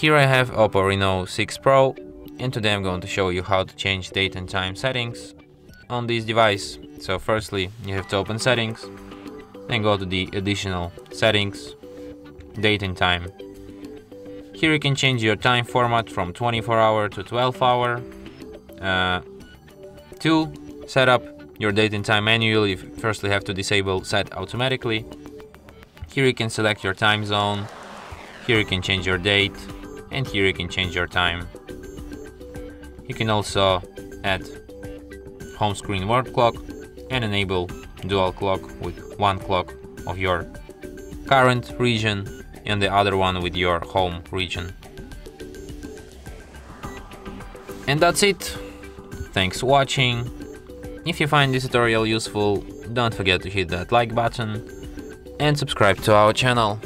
Here I have Oppo Reno 6 Pro and today I'm going to show you how to change date and time settings on this device. So firstly you have to open settings, then go to the additional settings, date and time. Here you can change your time format from 24 hour to 12 hour. Uh, to set up your date and time manually, you firstly have to disable set automatically. Here you can select your time zone, here you can change your date, and here you can change your time. You can also add home screen world clock and enable dual clock with one clock of your current region and the other one with your home region. And that's it. Thanks for watching. If you find this tutorial useful, don't forget to hit that like button and subscribe to our channel.